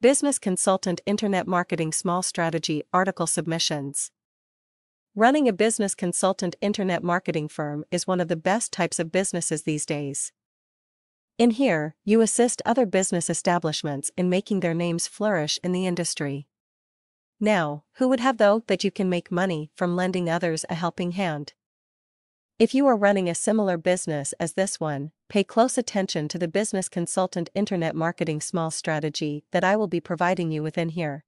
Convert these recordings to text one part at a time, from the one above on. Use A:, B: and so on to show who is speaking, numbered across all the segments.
A: Business Consultant Internet Marketing Small Strategy Article Submissions. Running a business consultant internet marketing firm is one of the best types of businesses these days. In here, you assist other business establishments in making their names flourish in the industry. Now, who would have though that you can make money from lending others a helping hand? If you are running a similar business as this one, pay close attention to the business consultant internet marketing small strategy that I will be providing you within here.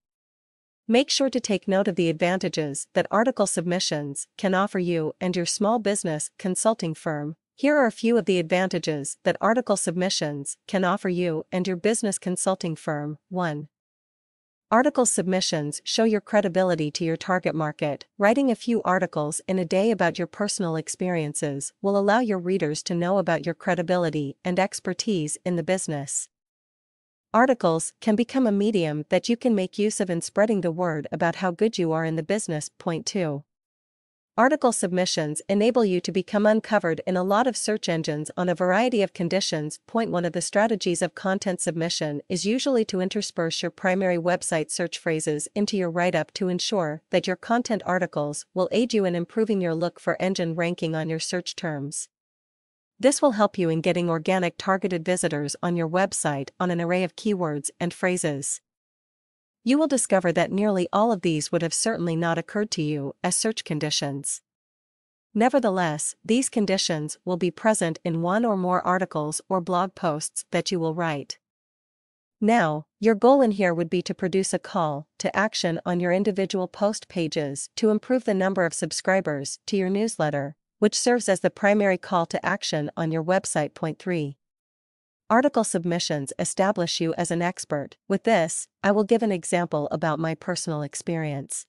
A: Make sure to take note of the advantages that article submissions can offer you and your small business consulting firm. Here are a few of the advantages that article submissions can offer you and your business consulting firm. 1. Article submissions show your credibility to your target market. Writing a few articles in a day about your personal experiences will allow your readers to know about your credibility and expertise in the business. Articles can become a medium that you can make use of in spreading the word about how good you are in the business. Point 2. Article submissions enable you to become uncovered in a lot of search engines on a variety of conditions. Point 1 of the strategies of content submission is usually to intersperse your primary website search phrases into your write up to ensure that your content articles will aid you in improving your look for engine ranking on your search terms. This will help you in getting organic targeted visitors on your website on an array of keywords and phrases. You will discover that nearly all of these would have certainly not occurred to you as search conditions. Nevertheless, these conditions will be present in one or more articles or blog posts that you will write. Now, your goal in here would be to produce a call to action on your individual post pages to improve the number of subscribers to your newsletter, which serves as the primary call to action on your website. Point 3. Article submissions establish you as an expert. With this, I will give an example about my personal experience.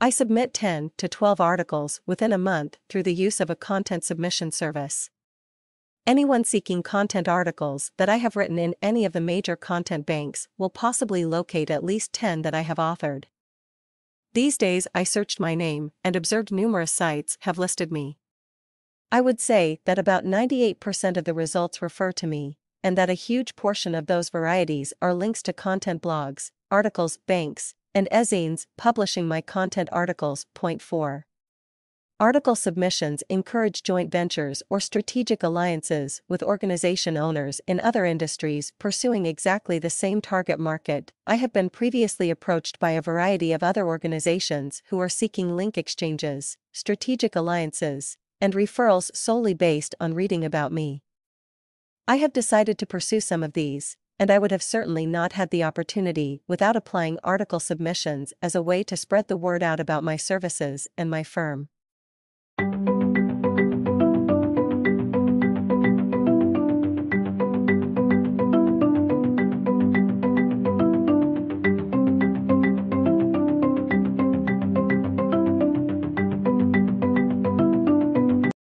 A: I submit 10 to 12 articles within a month through the use of a content submission service. Anyone seeking content articles that I have written in any of the major content banks will possibly locate at least 10 that I have authored. These days I searched my name and observed numerous sites have listed me. I would say that about 98% of the results refer to me, and that a huge portion of those varieties are links to content blogs, articles, banks, and ezines publishing my content articles. Point 4. Article submissions encourage joint ventures or strategic alliances with organization owners in other industries pursuing exactly the same target market. I have been previously approached by a variety of other organizations who are seeking link exchanges, strategic alliances, and referrals solely based on reading about me. I have decided to pursue some of these, and I would have certainly not had the opportunity without applying article submissions as a way to spread the word out about my services and my firm.